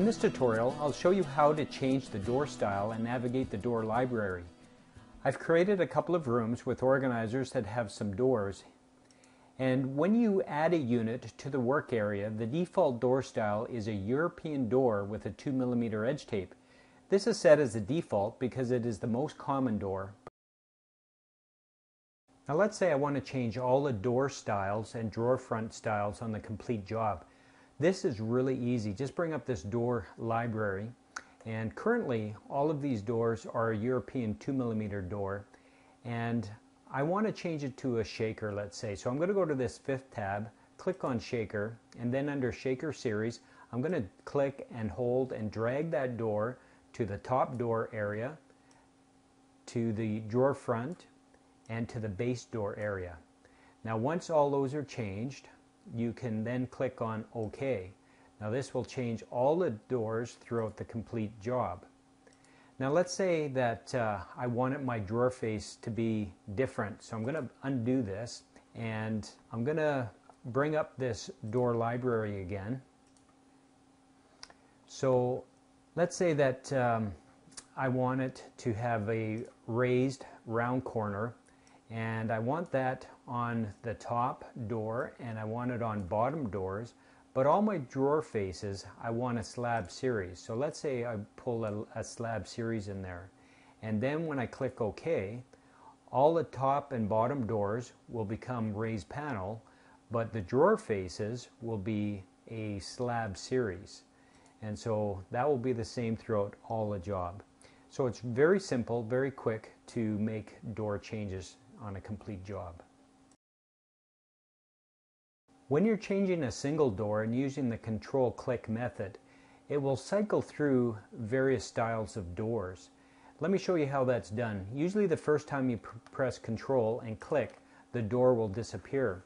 In this tutorial, I'll show you how to change the door style and navigate the door library. I've created a couple of rooms with organizers that have some doors. And when you add a unit to the work area, the default door style is a European door with a 2mm edge tape. This is set as a default because it is the most common door. Now let's say I want to change all the door styles and drawer front styles on the complete job. This is really easy. Just bring up this door library and currently all of these doors are a European 2 millimeter door and I want to change it to a shaker let's say. So I'm going to go to this fifth tab, click on shaker and then under shaker series I'm going to click and hold and drag that door to the top door area, to the drawer front and to the base door area. Now once all those are changed you can then click on OK. Now this will change all the doors throughout the complete job. Now let's say that uh, I wanted my drawer face to be different. So I'm going to undo this and I'm going to bring up this door library again. So let's say that um, I want it to have a raised round corner and I want that on the top door and I want it on bottom doors. But all my drawer faces I want a slab series. So let's say I pull a, a slab series in there. And then when I click OK all the top and bottom doors will become raised panel but the drawer faces will be a slab series. And so that will be the same throughout all the job. So it's very simple very quick to make door changes on a complete job. When you're changing a single door and using the control click method, it will cycle through various styles of doors. Let me show you how that's done. Usually the first time you pr press control and click, the door will disappear.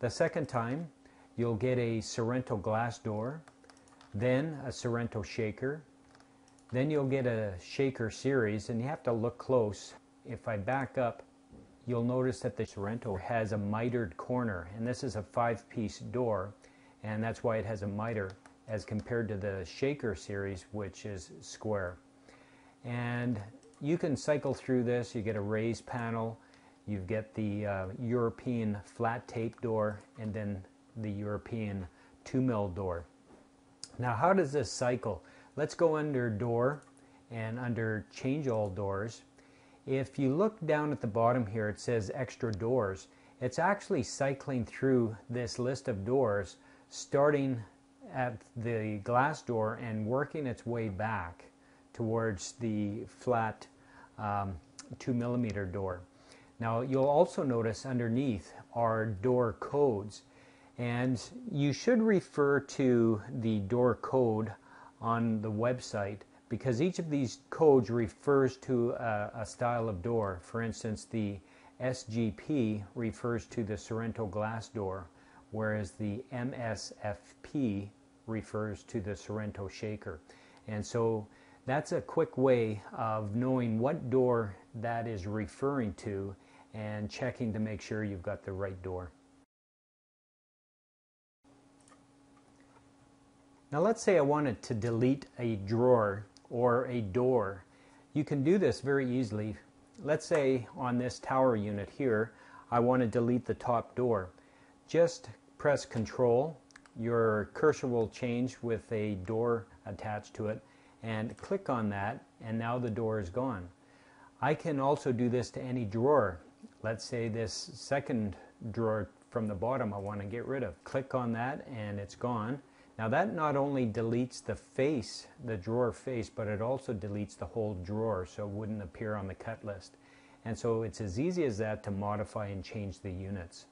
The second time, you'll get a Sorrento glass door, then a Sorrento shaker, then you'll get a shaker series and you have to look close. If I back up, you'll notice that the Sorrento has a mitered corner and this is a five piece door and that's why it has a miter as compared to the Shaker series which is square. And you can cycle through this, you get a raised panel, you get the uh, European flat tape door and then the European 2 mil door. Now how does this cycle? Let's go under door and under change all doors if you look down at the bottom here, it says extra doors. It's actually cycling through this list of doors, starting at the glass door and working its way back towards the flat um, two millimeter door. Now you'll also notice underneath are door codes and you should refer to the door code on the website because each of these codes refers to a, a, style of door. For instance, the SGP refers to the Sorrento glass door, whereas the MSFP refers to the Sorrento shaker. And so that's a quick way of knowing what door that is referring to and checking to make sure you've got the right door. Now let's say I wanted to delete a drawer or a door. You can do this very easily. Let's say on this tower unit here, I want to delete the top door. Just press control, your cursor will change with a door attached to it and click on that and now the door is gone. I can also do this to any drawer. Let's say this second drawer from the bottom I want to get rid of. Click on that and it's gone. Now that not only deletes the face, the drawer face, but it also deletes the whole drawer so it wouldn't appear on the cut list. And so it's as easy as that to modify and change the units.